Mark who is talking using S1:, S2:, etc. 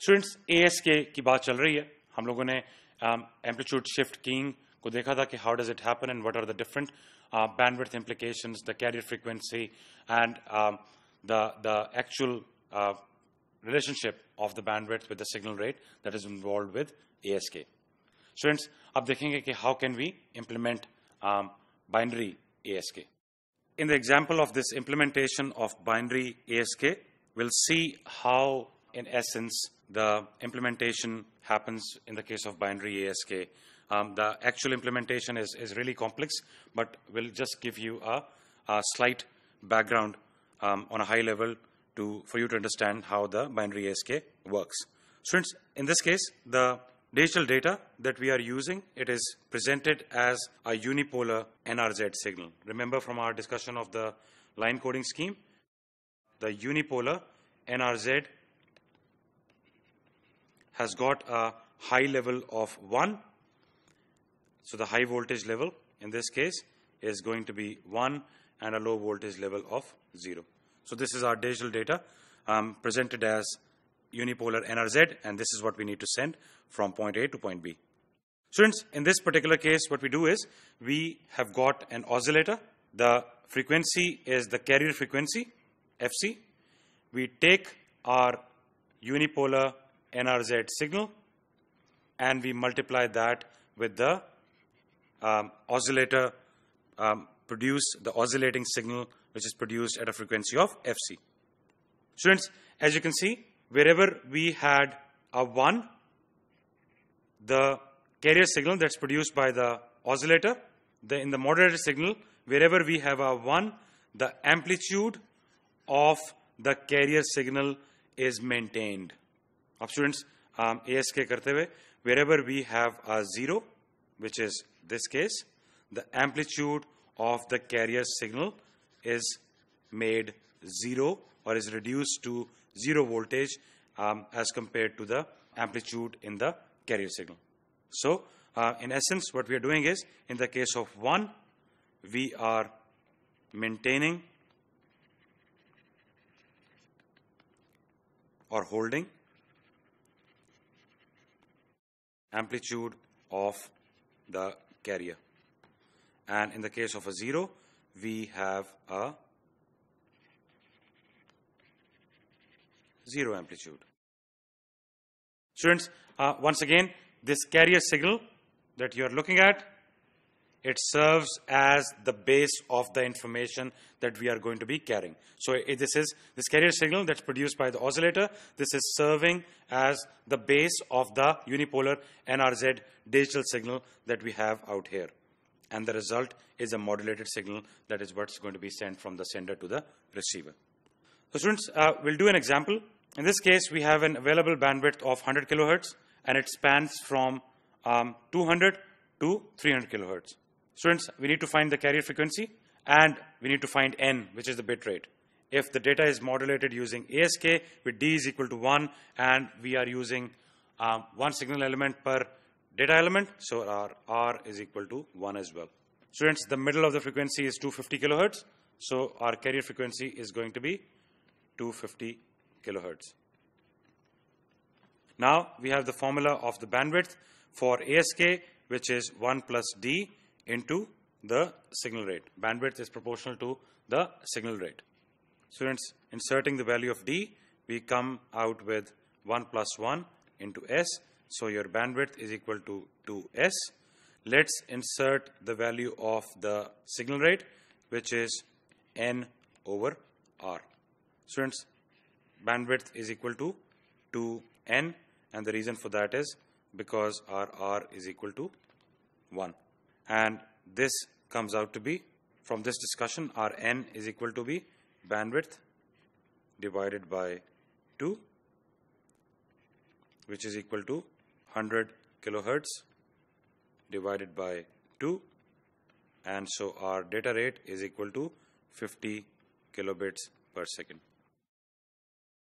S1: Students ASK की बात चल रही है हम लोगों ने एम्पलीट्यूड शिफ्ट कीइंग को देखा था कि how does it happen and what are the different bandwidth implications, the carrier frequency, and um, the, the actual uh, relationship of the bandwidth with the signal rate that is involved with ASK. Students, अब देखेंगे कि how can we implement um, binary ASK. In the example of this implementation of binary ASK, we'll see how, in essence, the implementation happens in the case of binary ASK. Um, the actual implementation is, is really complex, but we'll just give you a, a slight background um, on a high level to, for you to understand how the binary ASK works. Students, in this case, the digital data that we are using, it is presented as a unipolar NRZ signal. Remember from our discussion of the line coding scheme, the unipolar NRZ has got a high level of 1. So the high voltage level in this case is going to be 1 and a low voltage level of 0. So this is our digital data um, presented as unipolar NRZ and this is what we need to send from point A to point B. Students, in this particular case, what we do is we have got an oscillator. The frequency is the carrier frequency, FC. We take our unipolar NRZ signal and we multiply that with the um, oscillator um, produce the oscillating signal which is produced at a frequency of FC. Students, as you can see, wherever we had a 1, the carrier signal that's produced by the oscillator, the, in the modulated signal, wherever we have a 1, the amplitude of the carrier signal is maintained of students um, ASK karte wherever we have a zero, which is this case, the amplitude of the carrier signal is made zero or is reduced to zero voltage um, as compared to the amplitude in the carrier signal. So, uh, in essence, what we are doing is, in the case of 1, we are maintaining or holding amplitude of the carrier. And in the case of a 0, we have a 0 amplitude. Students, uh, once again, this carrier signal that you are looking at it serves as the base of the information that we are going to be carrying. So this is this carrier signal that's produced by the oscillator. This is serving as the base of the unipolar NRZ digital signal that we have out here. And the result is a modulated signal that is what's going to be sent from the sender to the receiver. So students, uh, we'll do an example. In this case, we have an available bandwidth of 100 kilohertz and it spans from um, 200 to 300 kilohertz. Students, we need to find the carrier frequency and we need to find n, which is the bit rate. If the data is modulated using ASK with d is equal to 1 and we are using um, one signal element per data element, so our r is equal to 1 as well. Students, the middle of the frequency is 250 kilohertz, so our carrier frequency is going to be 250 kilohertz. Now we have the formula of the bandwidth for ASK, which is 1 plus d into the signal rate. Bandwidth is proportional to the signal rate. Students, inserting the value of D, we come out with 1 plus 1 into S. So your bandwidth is equal to 2S. Let's insert the value of the signal rate, which is N over R. Students, bandwidth is equal to 2N, and the reason for that is because our R is equal to 1 and this comes out to be from this discussion our n is equal to be bandwidth divided by 2 which is equal to 100 kilohertz divided by 2 and so our data rate is equal to 50 kilobits per second.